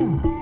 Ooh.